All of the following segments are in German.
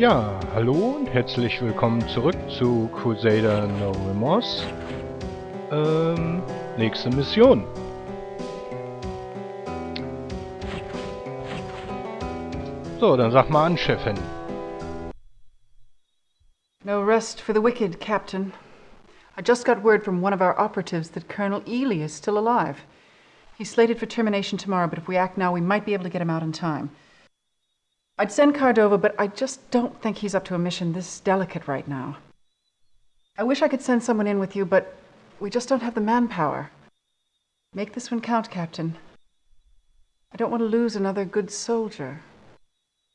Ja, hallo und herzlich willkommen zurück zu Crusader No Remorse. Ähm, nächste Mission. So, dann sag mal an, Chefin. No rest for the wicked, Captain. I just got word from one of our operatives that Colonel Ely is still alive. He's slated for termination tomorrow, but if we act now, we might be able to get him out in time. I'd send Cardova, but I just don't think he's up to a mission this delicate right now. I wish I could send someone in with you, but we just don't have the manpower. Make this one count, Captain. I don't want to lose another good soldier.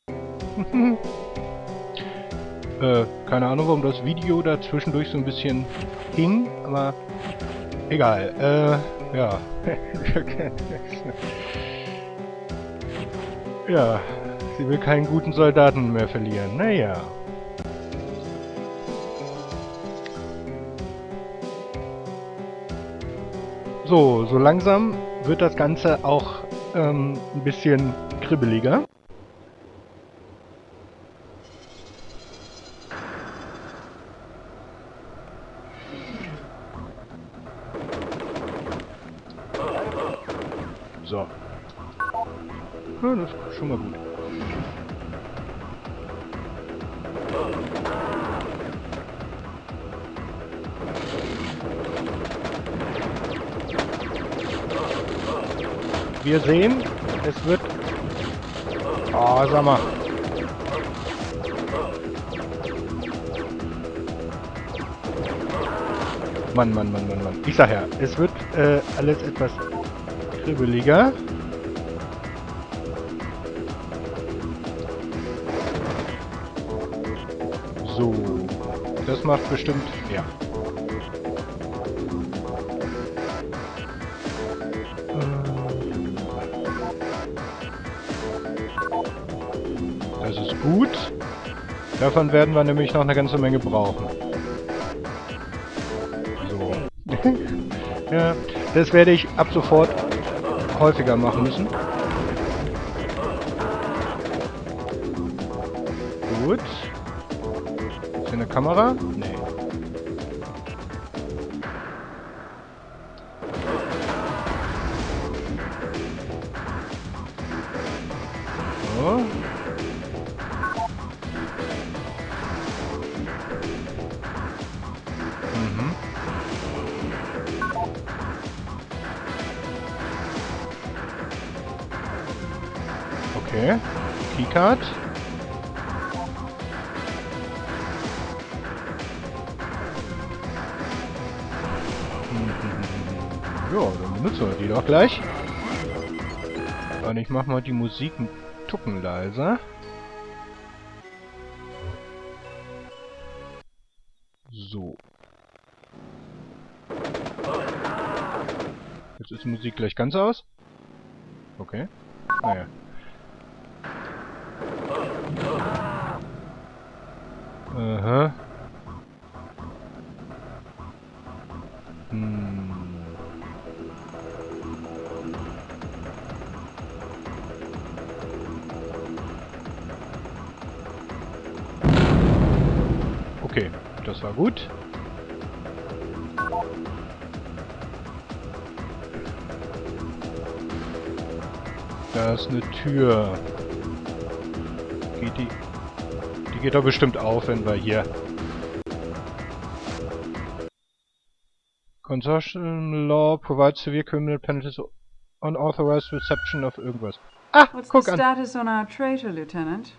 Äh, keine Ahnung, warum das Video da zwischendurch so ein bisschen hing, aber egal. Äh, ja. ja, sie will keinen guten Soldaten mehr verlieren. Naja. So, so langsam wird das Ganze auch ähm, ein bisschen kribbeliger. Wir sehen, es wird... Oh, sag mal. Mann, Mann, Mann, Mann, Mann. Ich sag ja, es wird äh, alles etwas kribbeliger. So. Das macht bestimmt... Ja. Davon werden wir nämlich noch eine ganze Menge brauchen. So. ja, das werde ich ab sofort häufiger machen müssen. Gut. Ist hier eine Kamera? Nee. Keycard. Ja, dann benutzen wir die doch gleich. Und ich mach mal die Musik ein Tucken leiser. So. Jetzt ist die Musik gleich ganz aus. Okay. Naja. Aha. Hm. Okay, das war gut. Da ist eine Tür. Geht die... Die geht doch bestimmt auf, wenn wir hier... Consortium Law provides severe criminal penalties unauthorized reception of irgendwas. Ah, What's guck the an. status on our traitor, Lieutenant?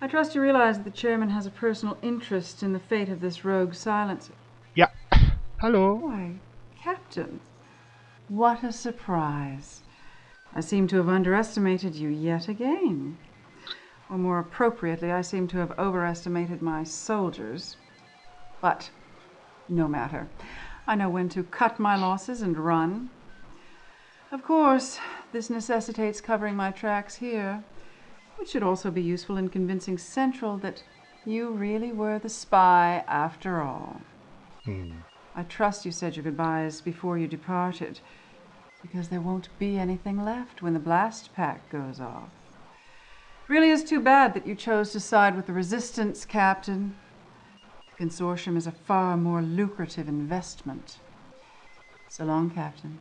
I trust you realize that the chairman has a personal interest in the fate of this rogue silencer. Ja. Hallo. Why, Captain, what a surprise. I seem to have underestimated you yet again. Or more appropriately, I seem to have overestimated my soldiers. But no matter. I know when to cut my losses and run. Of course, this necessitates covering my tracks here, which should also be useful in convincing Central that you really were the spy after all. Hmm. I trust you said your goodbyes before you departed, because there won't be anything left when the blast pack goes off. Really is too bad that you chose to side with the resistance, Captain. The consortium is a far more lucrative investment. So long, Captain.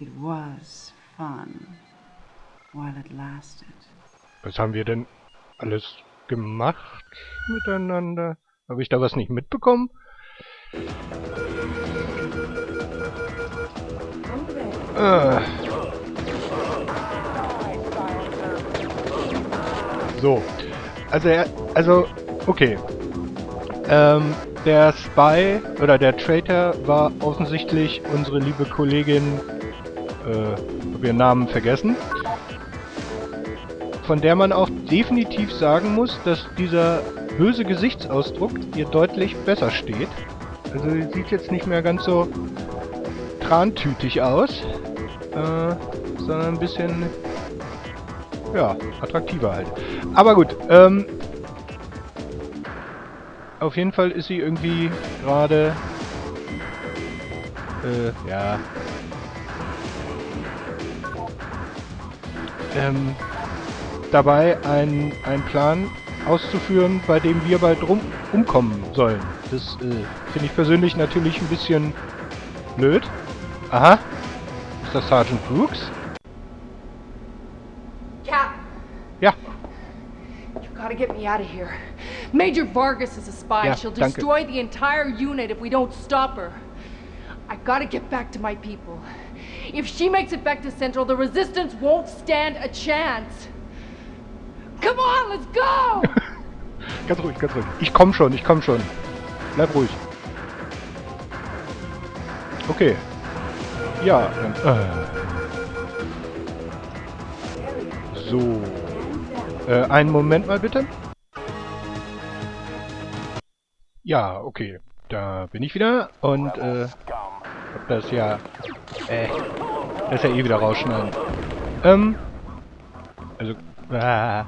It was fun while it lasted. Was haben wir denn alles gemacht miteinander? Habe ich da was nicht mitbekommen? Äh. So. Also, er, also, okay. Ähm, der Spy oder der Traitor war offensichtlich unsere liebe Kollegin, äh, habe ihren Namen vergessen, von der man auch definitiv sagen muss, dass dieser böse Gesichtsausdruck ihr deutlich besser steht. Also sie sieht jetzt nicht mehr ganz so trantütig aus, äh, sondern ein bisschen, ja, attraktiver halt. Aber gut, ähm, auf jeden Fall ist sie irgendwie gerade, äh, ja, ähm, dabei einen, Plan auszuführen, bei dem wir bald rum umkommen sollen. Das äh, finde ich persönlich natürlich ein bisschen blöd. Aha. Ist das Sergeant Brooks? Gotta get me out of here. Major Vargas is a spy. Ja, She'll danke. destroy the entire unit if we don't stop her. I gotta get back to my people. If she makes it back to Central, the Resistance won't stand a chance. Come on, let's go! Ganz ruhig, ganz ruhig. Ich komm schon, ich komm schon. Bleib ruhig. Okay. Ja, dann, äh. So. Äh, einen Moment mal bitte. Ja, okay. Da bin ich wieder und äh, hab das ja äh, das ja eh wieder rausschneiden. Ähm, also, ah,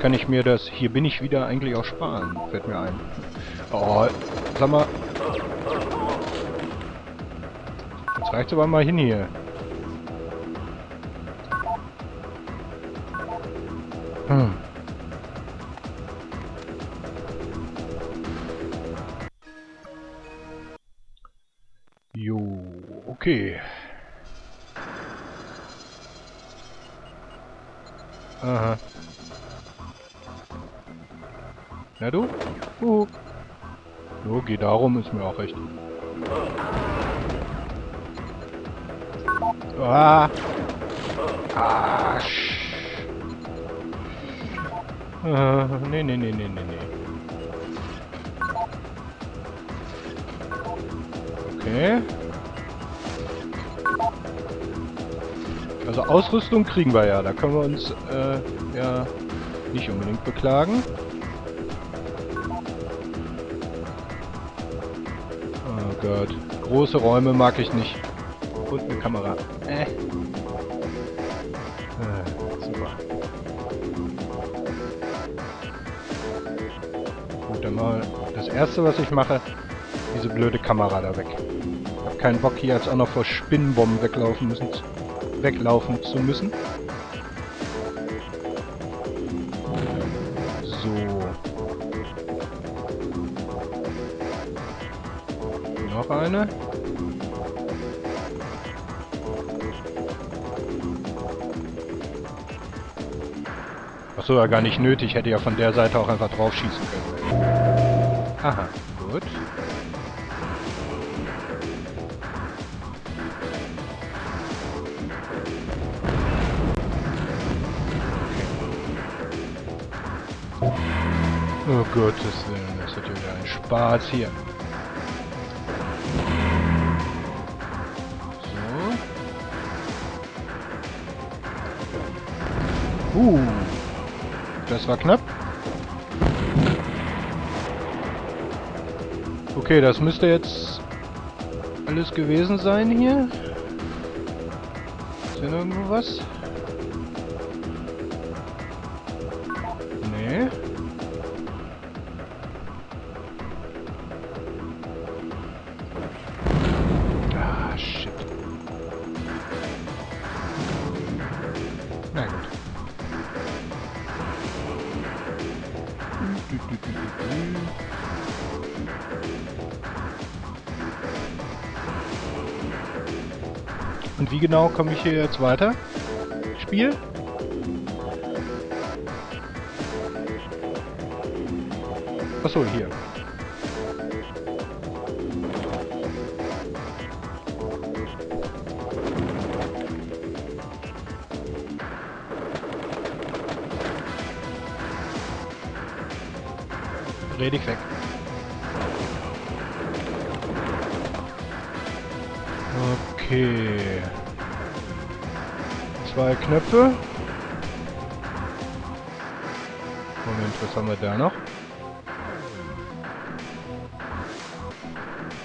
kann ich mir das hier bin ich wieder eigentlich auch sparen, fällt mir ein. Oh, sag mal. Jetzt reicht's aber mal hin hier. Hm. Jo, okay. Aha. Na du? Uh. Jo, geh darum, ist mir auch recht. Ah. Ah. Äh, nee, nee, nee, nee, nee, nee. Okay. Also Ausrüstung kriegen wir ja, da können wir uns äh, ja nicht unbedingt beklagen. Oh Gott, große Räume mag ich nicht. Und eine Kamera. Äh. Erste, was ich mache, diese blöde Kamera da weg. Ich hab keinen Bock hier jetzt auch noch vor Spinnenbomben weglaufen müssen, weglaufen zu müssen. So. Noch eine. Achso, ja gar nicht nötig. Hätte ja von der Seite auch einfach drauf schießen können. Aha, gut. Oh Gottes Willen, das ja wieder ein Spaß hier. So. Uh, das war knapp. Okay, das müsste jetzt alles gewesen sein hier. Ist hier irgendwo was? Komme ich hier jetzt weiter? Spiel? Achso, hier. Dreh dich weg. Okay. Zwei Knöpfe. Moment, was haben wir da noch?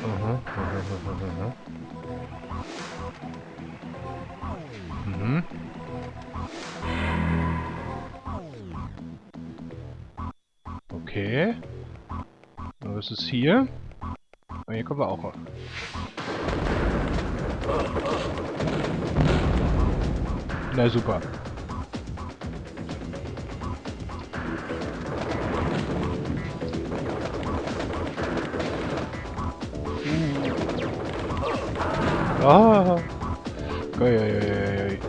Aha. Mhm. Okay. Was ist hier? Ah, hier kommen wir auch. rein. Na super. Ah. Uiuiuiui.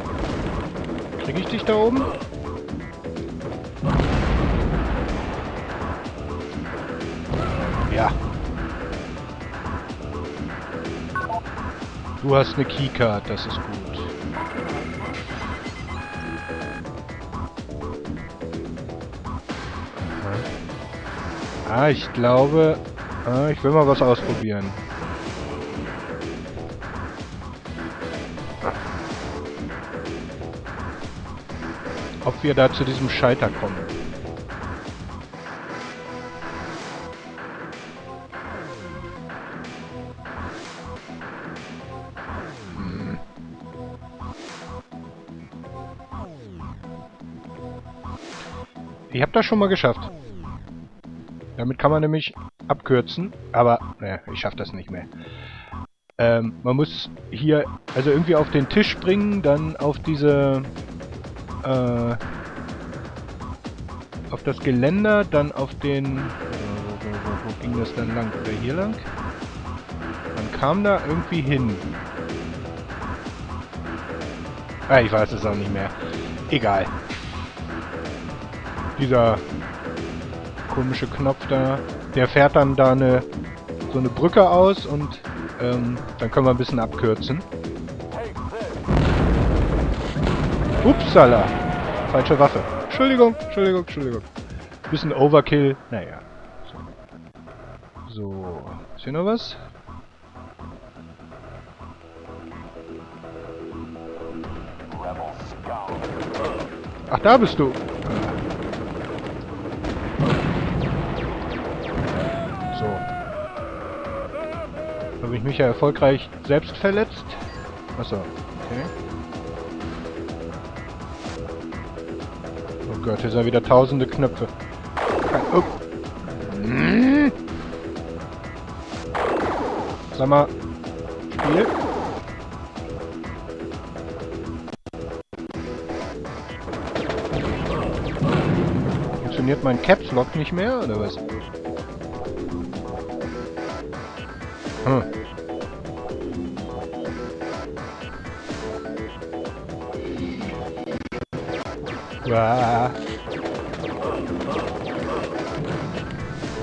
Krieg ich dich da oben? Ja. Du hast eine Keycard, das ist gut. Ah, ich glaube... Ah, ich will mal was ausprobieren. Ob wir da zu diesem Schalter kommen. Hm. Ich habe das schon mal geschafft. Damit kann man nämlich abkürzen, aber naja, ich schaffe das nicht mehr. Ähm, man muss hier also irgendwie auf den Tisch springen, dann auf diese äh, auf das Geländer, dann auf den äh, wo, wo, wo, ging das dann lang? Oder hier lang? Man kam da irgendwie hin. Ah, ich weiß es auch nicht mehr. Egal. Dieser komische Knopf da, der fährt dann da eine so eine Brücke aus und ähm, dann können wir ein bisschen abkürzen. Upsala! Falsche Waffe. Entschuldigung, Entschuldigung, Entschuldigung. Bisschen Overkill. Naja. So. Ist hier noch was? Ach, da bist du. Ich mich ja erfolgreich selbst verletzt? Achso, okay. Oh Gott, hier sind wieder tausende Knöpfe. Oh. Sag mal, Spiel? Funktioniert mein Caps Lock nicht mehr, oder was? Hm.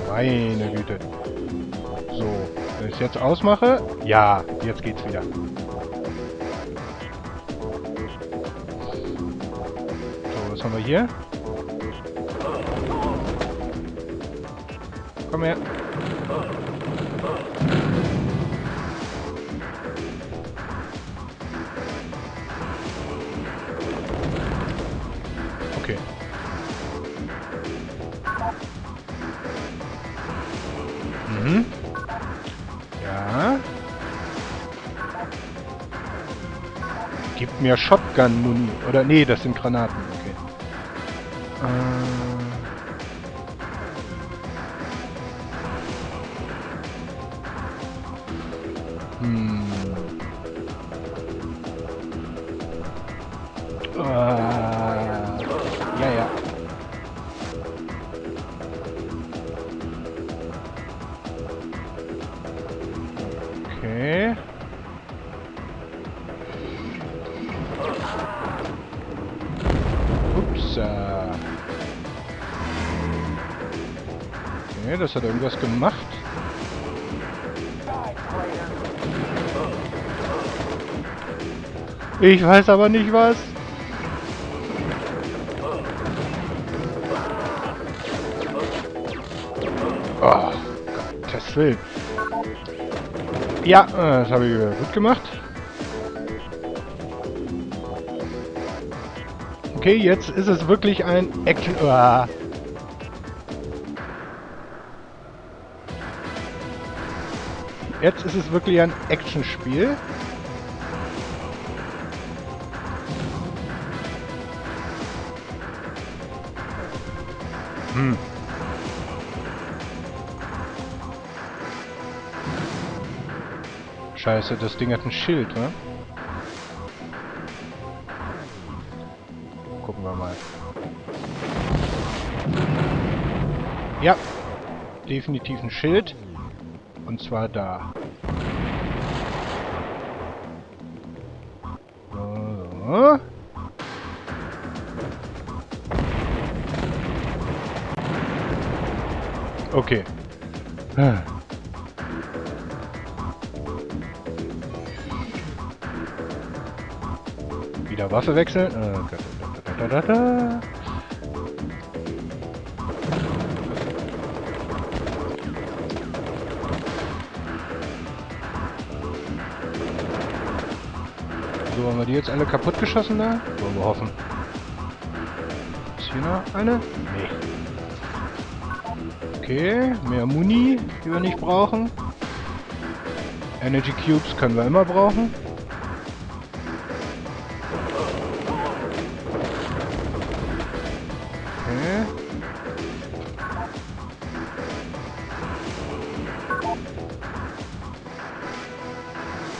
Meine Güte. So, wenn ich es jetzt ausmache... Ja, jetzt geht's wieder. So, was haben wir hier? Komm her. Mir Shotgun-Muni. Oder nee, das sind Granaten. Okay, das hat irgendwas gemacht. Ich weiß aber nicht was. Oh, Gottes Willen. Ja, äh, das habe ich gut gemacht. Okay, jetzt ist es wirklich ein Action... Ah. Jetzt ist es wirklich ein Actionspiel. Hm. Scheiße, das Ding hat ein Schild, ne? Gucken wir mal. Ja, definitiv ein Schild. Und zwar da. So. Okay. Wieder Waffe wechseln. Äh, So, haben wir die jetzt alle kaputt geschossen da? Wollen wir hoffen. Ist hier noch eine? Nee. Okay, mehr Muni, die wir nicht brauchen. Energy Cubes können wir immer brauchen.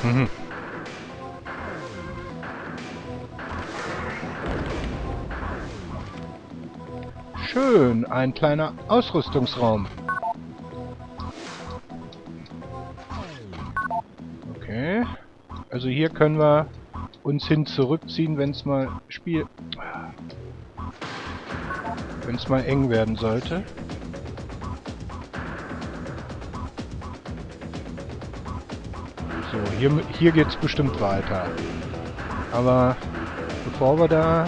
Mhm. Schön, ein kleiner Ausrüstungsraum. Okay. Also hier können wir uns hin zurückziehen, wenn es mal Spiel... Wenn es mal eng werden sollte. So, hier, hier geht es bestimmt weiter. Aber bevor wir da...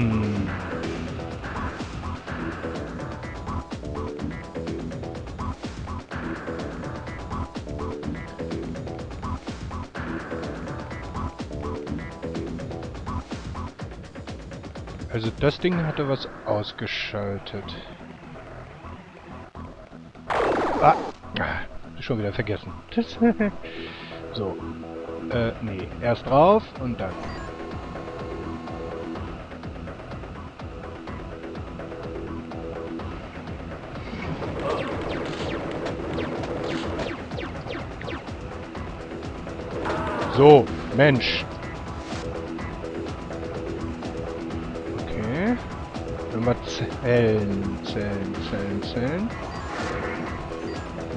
Hm... Also das Ding hatte was ausgeschaltet. Ah! Schon wieder vergessen. so. Äh, nee. Erst drauf und dann. So, Mensch. Wenn wir zählen, zählen, zählen, zählen.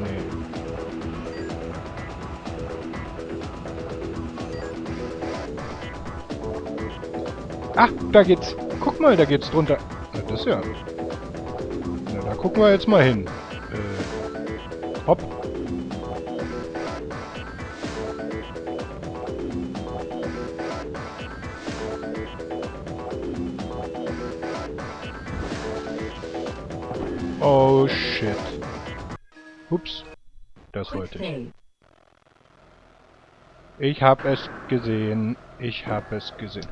Nee. Ach, da geht's. Guck mal, da geht's drunter. Na, das ja. Na, da gucken wir jetzt mal hin. Oh shit. Ups. Das wollte ich. Ich hab es gesehen. Ich hab es gesehen.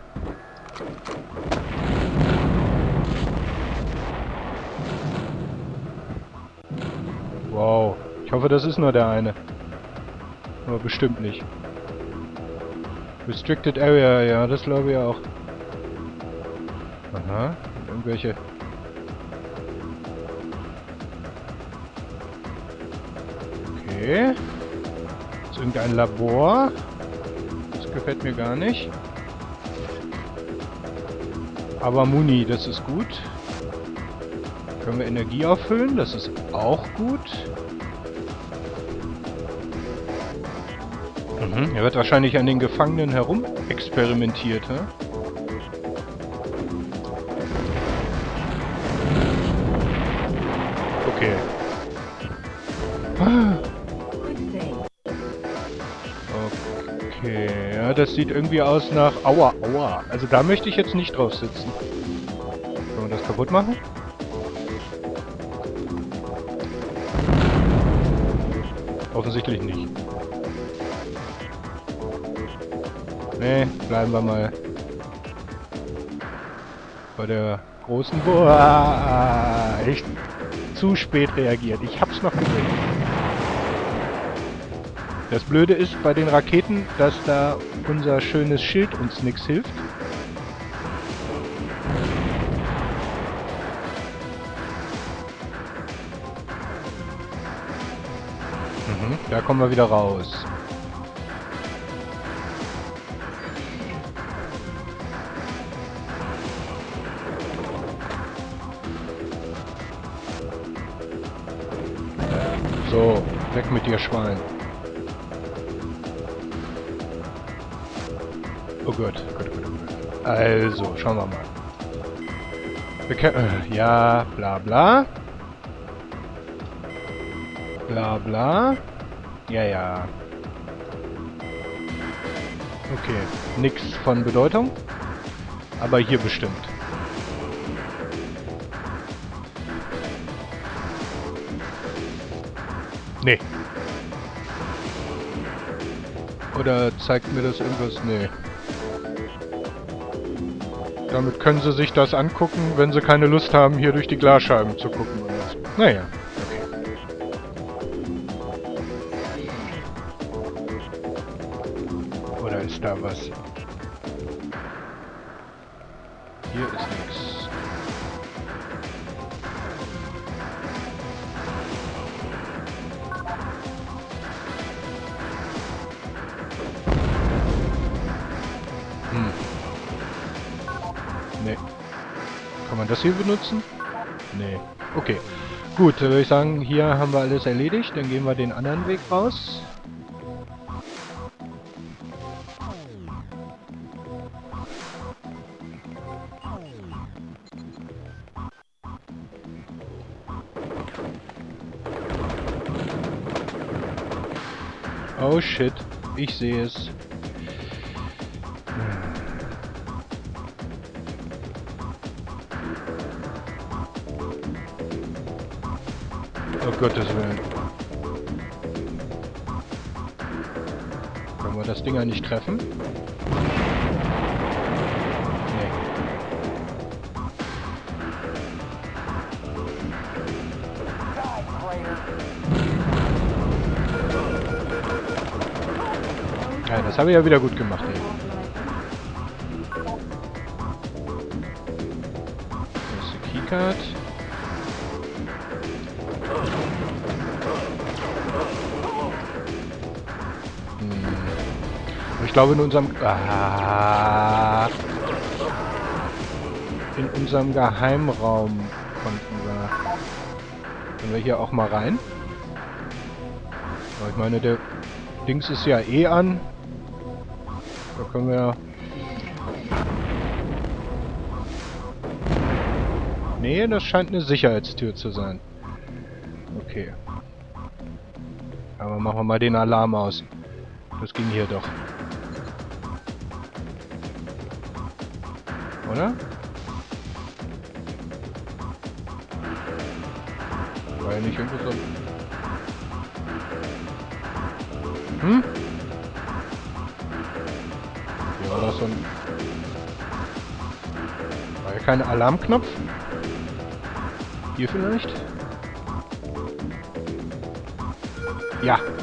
Wow. Ich hoffe, das ist nur der eine. Aber bestimmt nicht. Restricted Area, ja, das glaube ich auch. Aha. Irgendwelche Okay. Das ist irgendein Labor. Das gefällt mir gar nicht. Aber Muni, das ist gut. Können wir Energie auffüllen, das ist auch gut. Mhm. Er wird wahrscheinlich an den Gefangenen herum experimentiert, hä? Das sieht irgendwie aus nach... Aua, aua. Also da möchte ich jetzt nicht drauf sitzen. Können wir das kaputt machen? Offensichtlich nicht. Nee, bleiben wir mal bei der großen... Boah, echt zu spät reagiert. Ich hab's noch gesehen. Das Blöde ist bei den Raketen, dass da unser schönes Schild uns nichts hilft. Mhm, da kommen wir wieder raus. So, weg mit dir, Schwein. Oh Gott, Gott, Gott, Gott. Also, schauen wir mal. Beke äh, ja, bla bla. Bla bla. Ja, ja. Okay, nix von Bedeutung. Aber hier bestimmt. Nee. Oder zeigt mir das irgendwas? Nee. Damit können sie sich das angucken, wenn sie keine Lust haben, hier durch die Glasscheiben zu gucken. Naja. Oder ist da was? Hier ist nichts. Das hier benutzen? Nee. Okay. Gut, dann würde ich sagen, hier haben wir alles erledigt. Dann gehen wir den anderen Weg raus. Oh shit, ich sehe es. Gottes Willen. Können wir das Ding ja nicht treffen? Nee. Ja, das habe ich ja wieder gut gemacht, ey. Das ist die Keycard. Ich glaube in unserem... Ah, in unserem Geheimraum konnten wir... Können wir hier auch mal rein? Aber ich meine, der Dings ist ja eh an. Da können wir... Nee, das scheint eine Sicherheitstür zu sein. Okay. Aber machen wir mal den Alarm aus. Das ging hier doch. Oder? War ja nicht irgendwo so... Hm? Hier war das so ein... War ja kein Alarmknopf? Hier vielleicht? Ja. Ja.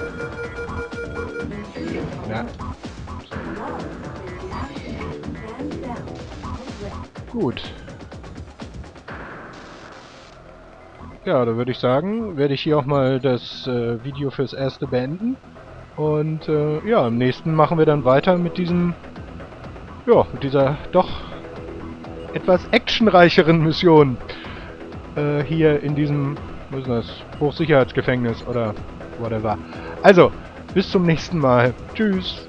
Gut. Ja, da würde ich sagen, werde ich hier auch mal das äh, Video fürs erste beenden. Und äh, ja, im nächsten machen wir dann weiter mit diesem, ja, mit dieser doch etwas actionreicheren Mission. Äh, hier in diesem, was ist das, Hochsicherheitsgefängnis oder whatever. Also, Bis zum nächsten Mal. Tschüss.